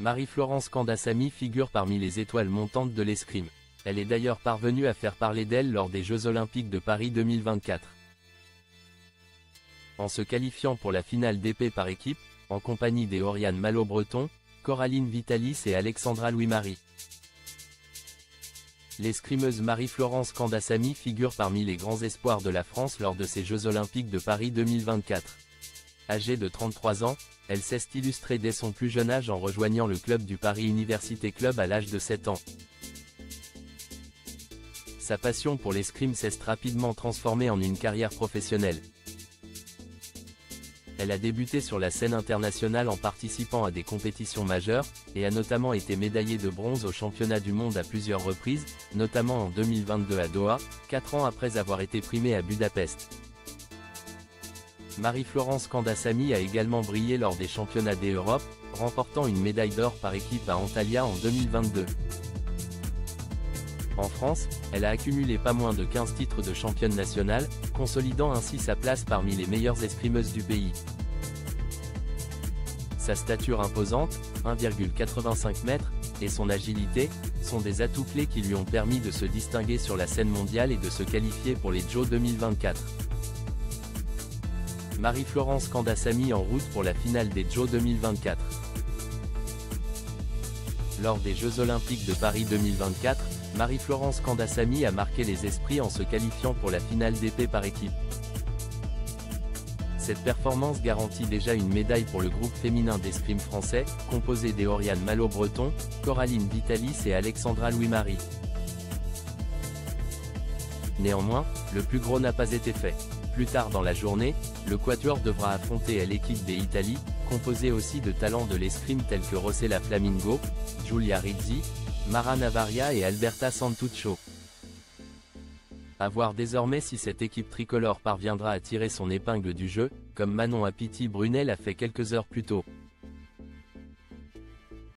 Marie-Florence Candassamy figure parmi les étoiles montantes de l'escrime. Elle est d'ailleurs parvenue à faire parler d'elle lors des Jeux Olympiques de Paris 2024. En se qualifiant pour la finale d'épée par équipe, en compagnie des Oriane Malo-Breton, Coraline Vitalis et Alexandra Louis-Marie. L'escrimeuse Marie-Florence Candassamy figure parmi les grands espoirs de la France lors de ces Jeux Olympiques de Paris 2024. Âgée de 33 ans, elle s'est illustrée dès son plus jeune âge en rejoignant le club du Paris Université Club à l'âge de 7 ans. Sa passion pour l'escrime s'est rapidement transformée en une carrière professionnelle. Elle a débuté sur la scène internationale en participant à des compétitions majeures, et a notamment été médaillée de bronze au championnat du monde à plusieurs reprises, notamment en 2022 à Doha, 4 ans après avoir été primée à Budapest. Marie-Florence Candassamy a également brillé lors des championnats des Europes, remportant une médaille d'or par équipe à Antalya en 2022. En France, elle a accumulé pas moins de 15 titres de championne nationale, consolidant ainsi sa place parmi les meilleures escrimeuses du pays. Sa stature imposante, 1,85 m, et son agilité, sont des atouts clés qui lui ont permis de se distinguer sur la scène mondiale et de se qualifier pour les Jeux 2024. Marie-Florence Candassamy en route pour la finale des Jeux 2024. Lors des Jeux Olympiques de Paris 2024, Marie-Florence Candassamy a marqué les esprits en se qualifiant pour la finale d'épée par équipe. Cette performance garantit déjà une médaille pour le groupe féminin d'escrime français, composé d'Eoriane Malo-Breton, Coraline Vitalis et Alexandra Louis-Marie. Néanmoins, le plus gros n'a pas été fait. Plus tard dans la journée, le Quatuor devra affronter l'équipe des Italie, composée aussi de talents de l'escrime tels que Rossella Flamingo, Giulia Rizzi, Mara Navaria et Alberta Santuccio. A voir désormais si cette équipe tricolore parviendra à tirer son épingle du jeu, comme Manon Apiti Brunel a fait quelques heures plus tôt.